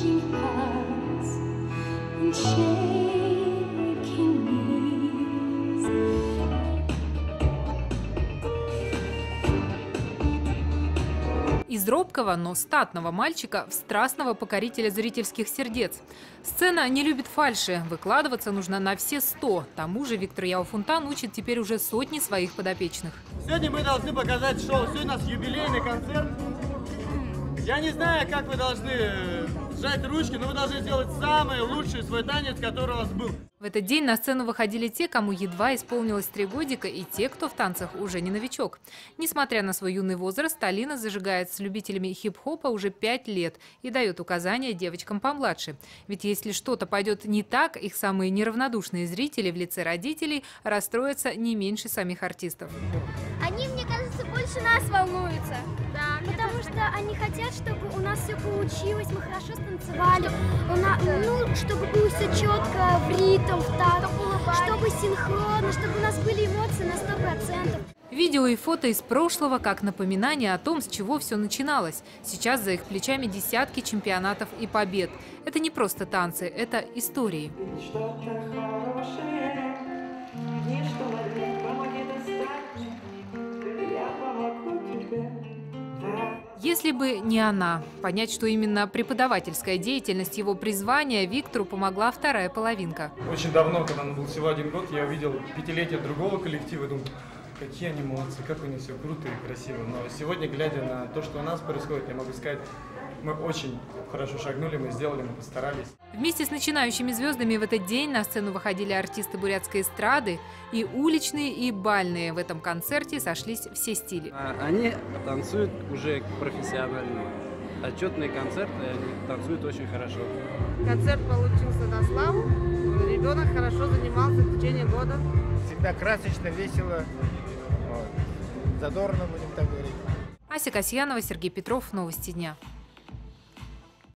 Из робкого, но статного мальчика в страстного покорителя зрительских сердец. Сцена не любит фальши. Выкладываться нужно на все сто. Тому же Виктор Яуфунтан учит теперь уже сотни своих подопечных. Сегодня мы должны показать шоу. Сегодня у нас юбилейный концерт. Я не знаю, как вы должны э, сжать ручки, но вы должны сделать самый лучший свой танец, который у вас был. В этот день на сцену выходили те, кому едва исполнилось три годика, и те, кто в танцах уже не новичок. Несмотря на свой юный возраст, Алина зажигает с любителями хип-хопа уже пять лет и дает указания девочкам помладше. Ведь если что-то пойдет не так, их самые неравнодушные зрители в лице родителей расстроятся не меньше самих артистов. Они, мне кажется, больше нас волнуются. Да, потому что они хотят, чтобы у нас все получилось, мы хорошо станцевали, у нас, ну, чтобы было все четко, в ритм, в такт, чтобы синхронно, чтобы у нас были эмоции на сто процентов. Видео и фото из прошлого как напоминание о том, с чего все начиналось. Сейчас за их плечами десятки чемпионатов и побед. Это не просто танцы, это истории. Что-то хорошее, Если бы не она, понять, что именно преподавательская деятельность его призвания Виктору помогла вторая половинка. Очень давно, когда он был всего один год, я увидел пятилетие другого коллектива и думал, какие они молодцы, как у них все круто и красиво. Но сегодня, глядя на то, что у нас происходит, я могу сказать, мы очень хорошо шагнули, мы сделали, мы постарались. Вместе с начинающими звездами в этот день на сцену выходили артисты бурятской эстрады, и уличные, и бальные. В этом концерте сошлись все стили. А Они танцуют уже профессионально. Отчетные концерты, они танцуют очень хорошо. Концерт получился на славу. Ребенок хорошо занимался в течение года. всегда красочно, весело. Задорно, будем так говорить. Ася Касьянова, Сергей Петров. Новости дня.